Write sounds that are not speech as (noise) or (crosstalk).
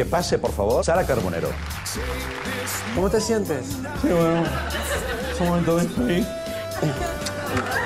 que pase, por favor, Sara Carbonero. ¿Cómo te sientes? Sí, bueno. Es un momento de estoy. (laughs)